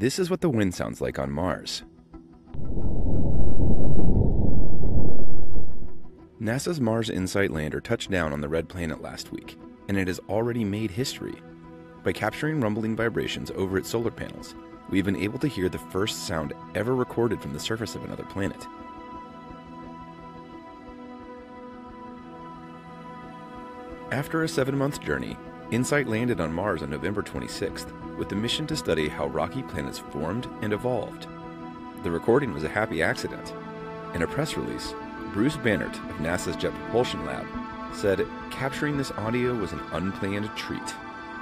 This is what the wind sounds like on Mars. NASA's Mars InSight lander touched down on the red planet last week, and it has already made history. By capturing rumbling vibrations over its solar panels, we've been able to hear the first sound ever recorded from the surface of another planet. After a seven month journey, InSight landed on Mars on November 26th with the mission to study how rocky planets formed and evolved. The recording was a happy accident. In a press release, Bruce Banerdt of NASA's Jet Propulsion Lab said capturing this audio was an unplanned treat.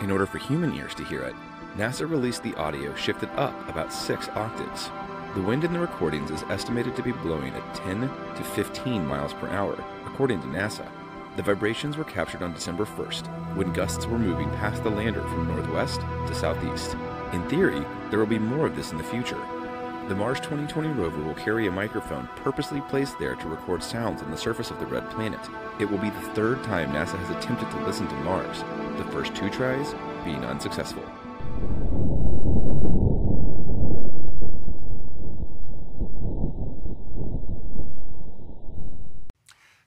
In order for human ears to hear it, NASA released the audio shifted up about six octaves. The wind in the recordings is estimated to be blowing at 10 to 15 miles per hour, according to NASA. The vibrations were captured on December 1st, when gusts were moving past the lander from northwest to southeast. In theory, there will be more of this in the future. The Mars 2020 rover will carry a microphone purposely placed there to record sounds on the surface of the red planet. It will be the third time NASA has attempted to listen to Mars, the first two tries being unsuccessful.